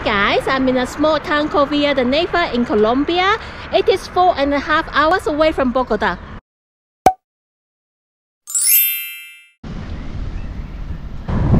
Hi guys, I'm in a small town called Villa de Leyva in Colombia. It is four and a half hours away from Bogota.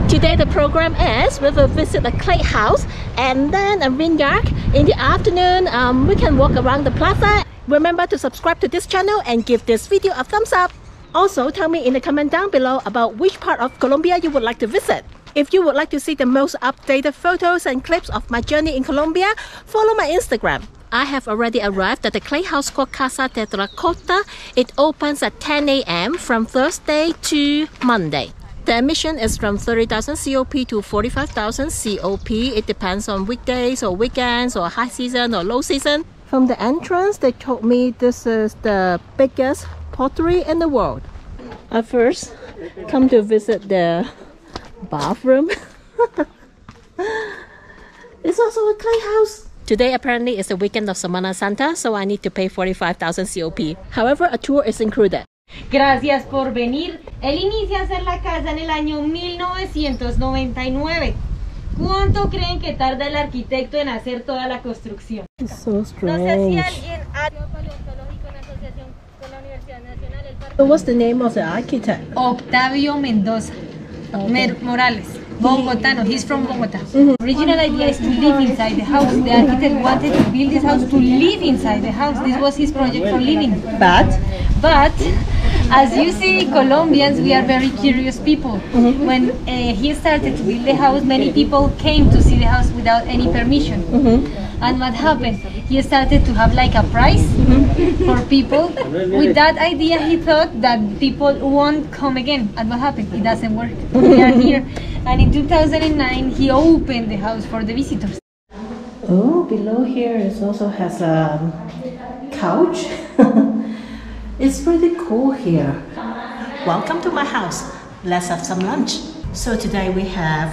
Today the program is we will visit a clay house and then a vineyard. In the afternoon, um, we can walk around the plaza. Remember to subscribe to this channel and give this video a thumbs up. Also, tell me in the comment down below about which part of Colombia you would like to visit. If you would like to see the most updated photos and clips of my journey in Colombia, follow my Instagram. I have already arrived at the clay house called Casa de Terracota. It opens at 10 a.m. from Thursday to Monday. The admission is from 30,000 COP to 45,000 COP. It depends on weekdays or weekends or high season or low season. From the entrance, they told me this is the biggest pottery in the world. I first come to visit the bathroom. it's also a clay house. Today apparently is the weekend of Semana Santa, so I need to pay 45,000 COP. However, a tour is included. Gracias por venir. Él inicia a hacer la casa en el año 1999. ¿Cuánto creen que tarda el arquitecto en hacer toda la construcción? It's so No sé si strange. alguien ha paleontológico en asociación con la Universidad Nacional el Parque So what's the name of the architect? Octavio Mendoza Mer- Morales. Bogotano, he's from Bogota. Mm-hmm. Original idea is to live inside the house. The architect wanted to build this house to live inside the house. This was his project for living. But But as you see, Colombians, we are very curious people. Mm-hmm. When uh, he started to build the house, many people came to see the house without any permission. Mm-hmm. And what happened? He started to have like a prize mm-hmm. for people. With that idea, he thought that people won't come again. And what happened? It doesn't work. We are here. And in 2009, he opened the house for the visitors. Oh, below here it also has a couch. it's pretty cool here. Welcome to my house. Let's have some lunch. So today we have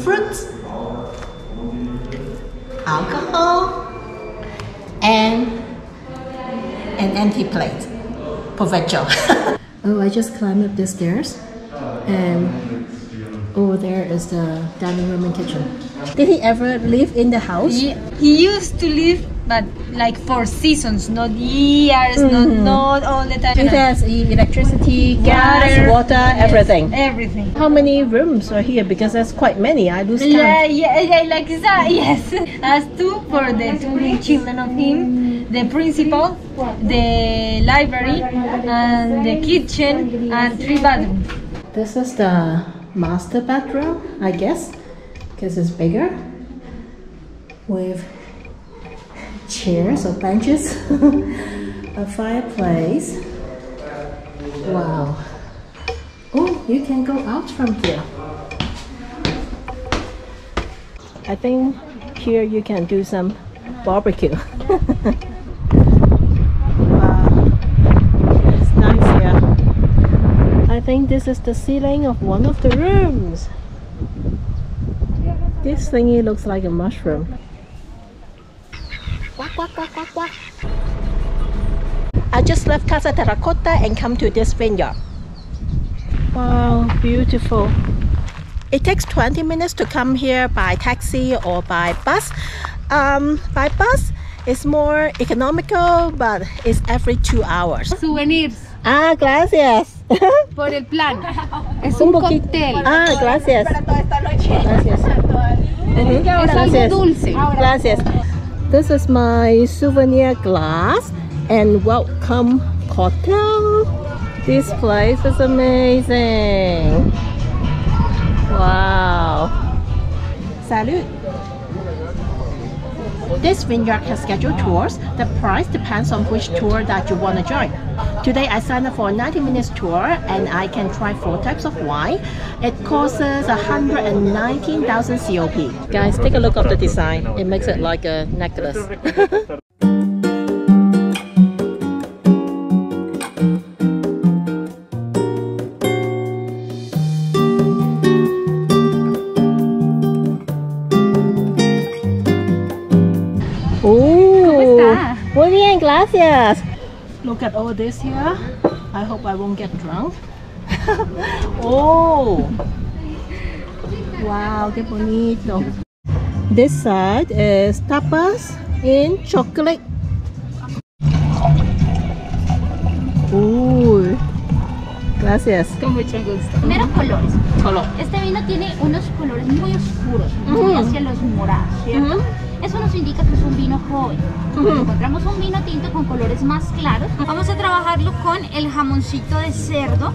fruits, alcohol, an empty plate. Provecho. oh, I just climbed up the stairs and over there is the dining room and kitchen. Did he ever live in the house? He, he used to live, but like for seasons, not years, not mm-hmm. not all the time. It has electricity, gas, water, yes, everything. Everything. How many rooms are here? Because there's quite many. I lose Yeah, count. yeah, yeah, like that, yes. As two for the two children of him, the principal, the library, and the kitchen, and three bedrooms. This is the master bedroom, I guess, because it's bigger. With chairs or benches, a fireplace. Wow. Oh, you can go out from here. I think here you can do some barbecue. wow. It's nice here. I think this is the ceiling of one of the rooms. This thingy looks like a mushroom. Quack, quack, quack, quack, quack. I just left Casa Terracota and come to this vineyard. Wow, beautiful. It takes 20 minutes to come here by taxi or by bus. Um, by bus, it's more economical, but it's every two hours. Souvenirs Ah, gracias. por el plan. Es Un un poquito. cóctel. Ah, gracias. Gracias. Ujú, Es algo Gracias. dulce. Gracias. This is my souvenir glass and welcome cocktail. This place is amazing. Wow. Salud. This vineyard has scheduled tours. The price depends on which tour that you want to join. Today I signed up for a 90 minutes tour and I can try four types of wine. It costs 119,000 COP. Guys, take a look at the design. It makes it like a necklace. gracias. Look at all this here. I hope I won't get drunk. oh. Wow, qué bonito. This side is tapas in chocolate. Uy, gracias. Con mucho gusto. Primero colores. Color. Este vino tiene unos colores muy oscuros, muy Ujú. hacia los morados. Eso nos indica que es un vino joven. Cuando encontramos un vino tinto con colores más claros, vamos a trabajarlo con el jamoncito de cerdo.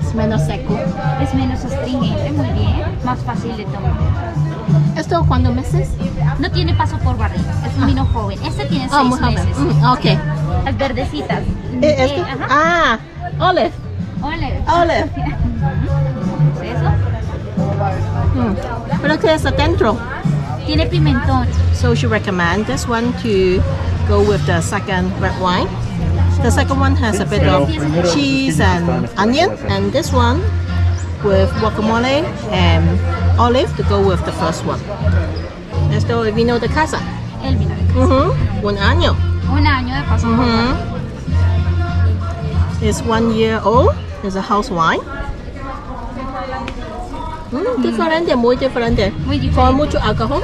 Es menos seco. Es menos astringente, muy bien, más fácil de tomar. ¿Esto cuántos meses? No tiene paso por barriga, es un vino joven. Este tiene Ah, seis meses. Mm, ok. Las verdecitas. Eh, ¿Esto? Eh. Ah, olive. Ole. Olive. Eso. Mm. Pero que es adentro. Tiene pimentón. So she recommend this one to go with the second red wine. The second one has a bit of cheese and onion, and this one with guacamole and olive to go with the first one. Esto es vino de casa. El vino. Ujú, Un año. Un año de paso por barriga. Ujú. It's one year old. It's a house wine. Mm, diferente, muy diferente. Muy Con mucho alcohol.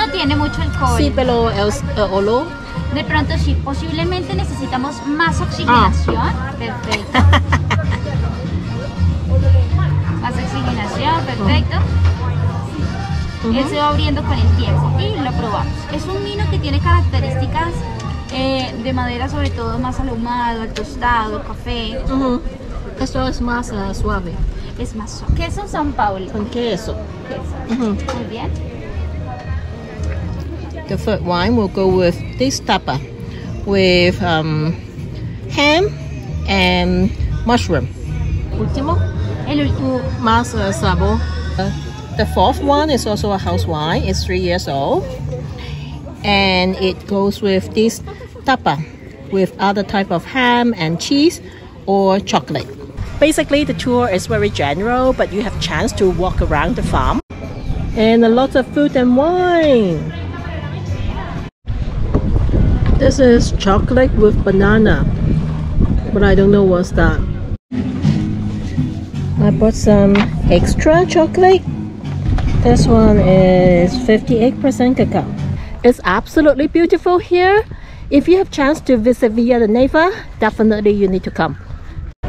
No tiene mucho alcohol. Sí, pero el, el olor. De pronto sí, posiblemente necesitamos más oxigenación. Ah. Perfecto. más oxigenación, perfecto. Él se va abriendo con el tiempo y lo probamos. Es un vino que tiene características eh, de madera, sobre todo más alumado, al tostado, café. Ujú. Esto es más eh, suave. Es más suave. Queso San Paulo. Con queso. Queso. Ujú. Muy bien. The third wine will go with this tapa with um, ham and mushroom. Último. El último. Más sabor. Uh, the fourth one is also a house wine. It's three years old. And it goes with this tapa with other type of ham and cheese or chocolate. Basically, the tour is very general, but you have chance to walk around the farm. And a lot of food and wine. This is chocolate with banana, but I don't know what's that. I bought some extra chocolate. This one is 58% cacao. It's absolutely beautiful here. If you have chance to visit Villa de Leyva, definitely you need to come.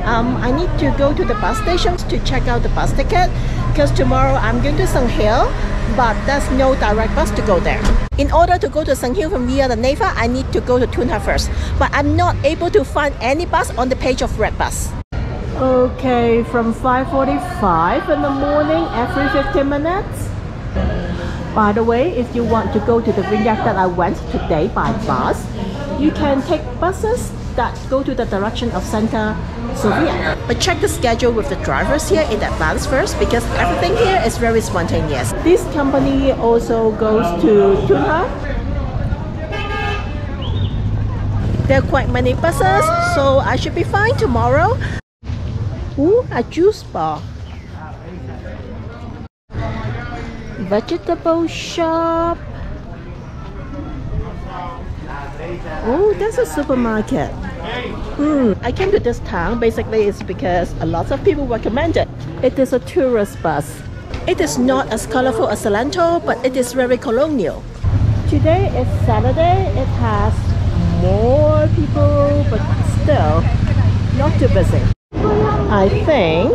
Um, I need to go to the bus stations to check out the bus ticket because tomorrow I'm going to San Gil, but there's no direct bus to go there. In order to go to San Gil from Villa de Leyva, I need to go to Tunja first, but I'm not able to find any bus on the page of Red Bus. Okay, from 5:45 in the morning every 15 minutes. By the way, if you want to go to the vineyard that I went today by bus, you can take buses that go to the direction of Santa Sofia. But check the schedule with the drivers here in advance first because everything here is very spontaneous. This company also goes to Tunja. There are quite many buses, so I should be fine tomorrow. Ooh, a juice bar. Vegetable shop. Oh, that's a supermarket. Hmm, I came to this town basically it's because a lot of people recommend it. It is a tourist bus. It is not as colorful as Salento, but it is very colonial. Today is Saturday. It has more people, but still not too busy. I think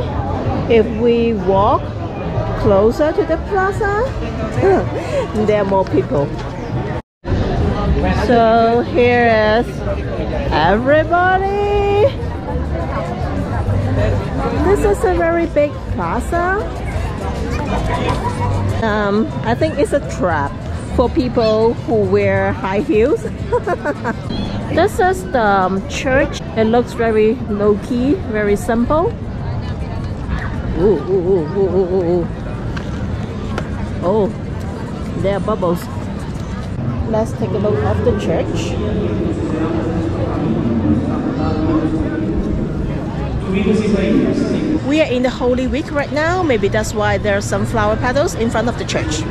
if we walk closer to the plaza, there are more people. So here is everybody. This is a very big plaza. Um, I think it's a trap for people who wear high heels. this is the um, church. It looks very low key, very simple. Ooh, ooh, ooh, ooh, ooh. Oh, there are bubbles. Let's take a look of the church. We are in the Holy Week right now. Maybe that's why there are some flower petals in front of the church.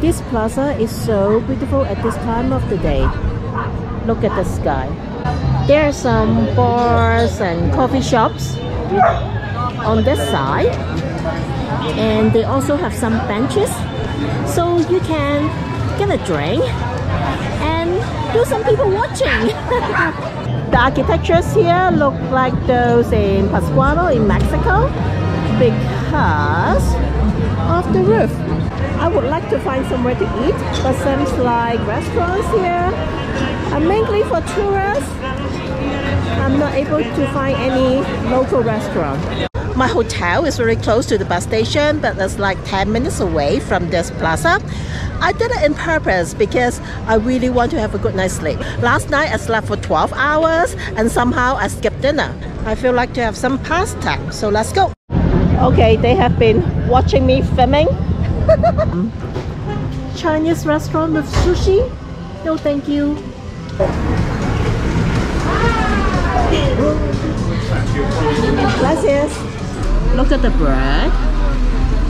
This plaza is so beautiful at this time of the day. Look at the sky. There are some bars and coffee shops on this side. And they also have some benches. So you can get a drink and do some people watching. the architectures here look like those in Patzcuaro in Mexico because of the roof. I would like to find somewhere to eat, but seems like restaurants here are mainly for tourists. I'm not able to find any local restaurant. My hotel is very close to the bus station, but it's like 10 minutes away from this plaza. I did it in purpose because I really want to have a good night's sleep. Last night I slept for 12 hours and somehow I skipped dinner. I feel like to have some pastime, so let's go. Okay, they have been watching me filming. Chinese restaurant with sushi? No, thank you. Gracias. Look at the bread.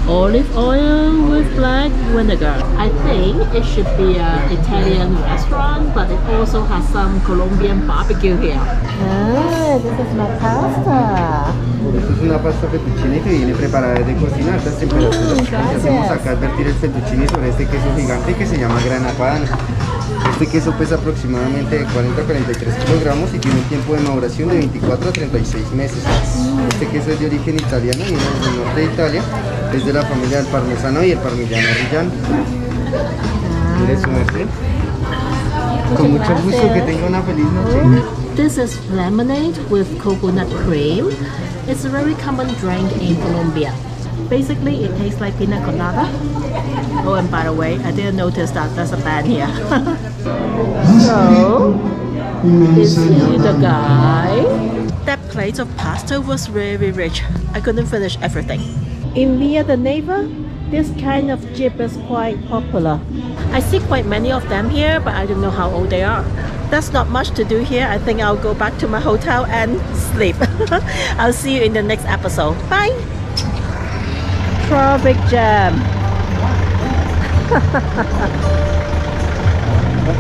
Olive oil with black vinegar. I think it should be an Italian restaurant, but it also has some Colombian barbecue here. Ah, this is my pasta. Esto es una pasta fettuccine que viene preparada desde cocina a altas temperaturas. Lo que hacemos gracias. acá es vertir el fettuccine sobre este queso gigante que se llama grana padano. Este queso pesa aproximadamente de 40 a 43 kilogramos y tiene un tiempo de maduración de 24 a 36 meses. Este queso es de origen italiano, viene desde el norte de Italia, es de la familia del parmesano y el parmigiano reggiano. ¿Quieres sumerte? Con mucho gusto, que tenga una feliz noche. This is lemonade with coconut cream. It's a very common drink in Colombia. Basically, it tastes like pina colada. Oh, and by the way, I didn't notice that there's a band here. so, is he the guy? That plate of pasta was very rich. I couldn't finish everything. In Villa de Leyva, this kind of jeep is quite popular. I see quite many of them here, but I don't know how old they are. That's not much to do here. I think I'll go back to my hotel and sleep. I'll see you in the next episode. Bye! Traffic jam.